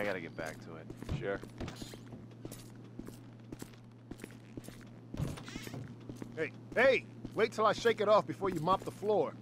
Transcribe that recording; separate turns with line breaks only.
I gotta get back to it.
Sure.
Hey, hey! Wait till I shake it off before you mop the floor.